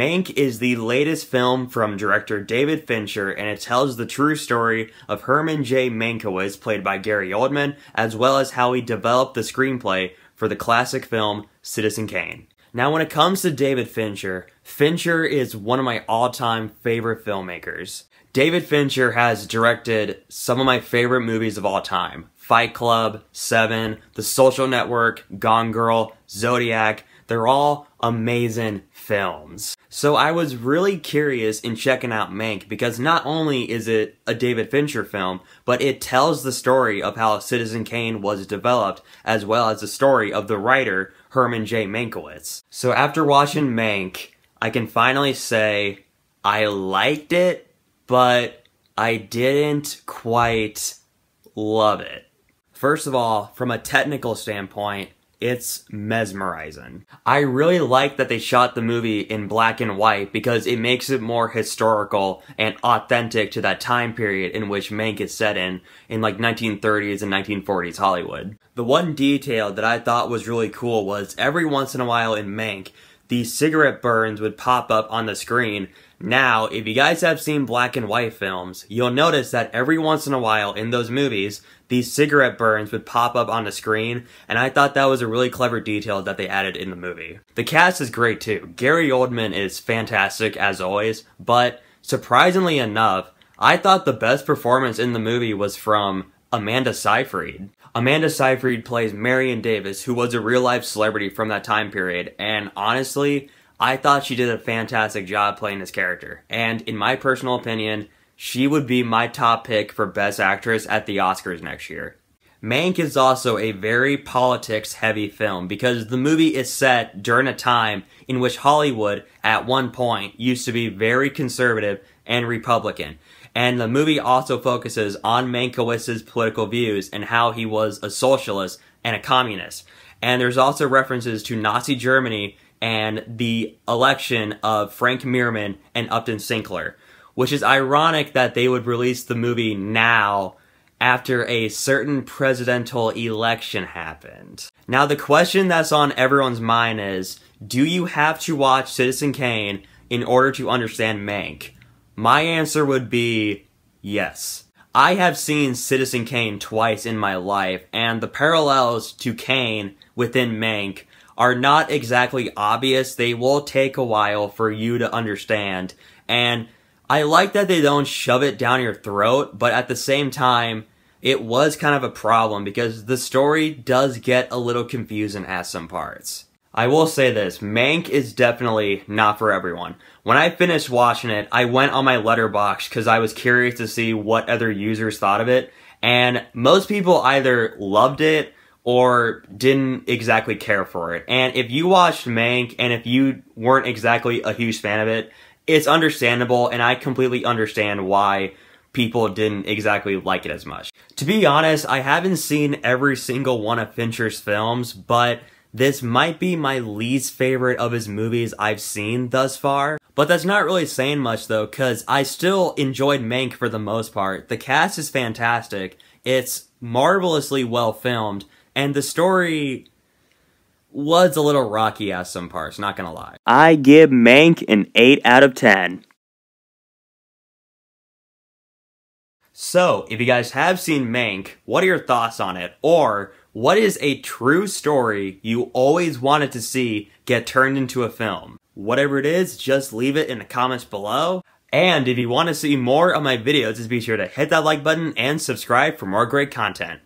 is the latest film from director David Fincher, and it tells the true story of Herman J. Mankiewicz, played by Gary Oldman, as well as how he developed the screenplay for the classic film Citizen Kane. Now, when it comes to David Fincher, Fincher is one of my all-time favorite filmmakers. David Fincher has directed some of my favorite movies of all time. Fight Club, Seven, The Social Network, Gone Girl, Zodiac, they're all amazing films. So I was really curious in checking out Mank because not only is it a David Fincher film, but it tells the story of how Citizen Kane was developed as well as the story of the writer Herman J. Mankiewicz. So after watching Mank, I can finally say I liked it but I didn't quite love it. First of all, from a technical standpoint, it's mesmerizing. I really like that they shot the movie in black and white because it makes it more historical and authentic to that time period in which Mank is set in, in like 1930s and 1940s Hollywood. The one detail that I thought was really cool was every once in a while in Mank, these cigarette burns would pop up on the screen now, if you guys have seen black and white films, you'll notice that every once in a while in those movies, these cigarette burns would pop up on the screen, and I thought that was a really clever detail that they added in the movie. The cast is great too. Gary Oldman is fantastic as always, but surprisingly enough, I thought the best performance in the movie was from Amanda Seyfried. Amanda Seyfried plays Marion Davies, who was a real life celebrity from that time period, and honestly, I thought she did a fantastic job playing this character. And in my personal opinion, she would be my top pick for Best Actress at the Oscars next year. Mank is also a very politics heavy film because the movie is set during a time in which Hollywood, at one point, used to be very conservative and Republican. And the movie also focuses on Mankiewicz's political views and how he was a socialist and a communist. And there's also references to Nazi Germany and the election of Frank Merriam and Upton Sinclair, which is ironic that they would release the movie now after a certain presidential election happened. Now, the question that's on everyone's mind is do you have to watch Citizen Kane in order to understand Mank? My answer would be yes. I have seen Citizen Kane twice in my life, and the parallels to Kane within Mank are not exactly obvious. They will take a while for you to understand. And I like that they don't shove it down your throat, but at the same time, it was kind of a problem because the story does get a little confusing at some parts. I will say this, Mank is definitely not for everyone. When I finished watching it, I went on my Letterboxd because I was curious to see what other users thought of it, and most people either loved it or didn't exactly care for it. And if you watched Mank and if you weren't exactly a huge fan of it, it's understandable and I completely understand why people didn't exactly like it as much. To be honest, I haven't seen every single one of Fincher's films, but this might be my least favorite of his movies I've seen thus far. But that's not really saying much though, cause I still enjoyed Mank for the most part. The cast is fantastic. It's marvelously well filmed and the story was a little rocky at some parts, not gonna lie. I give Mank an 8 out of 10. So, if you guys have seen Mank, what are your thoughts on it? Or, what is a true story you always wanted to see get turned into a film? Whatever it is, just leave it in the comments below. And if you want to see more of my videos, just be sure to hit that like button and subscribe for more great content.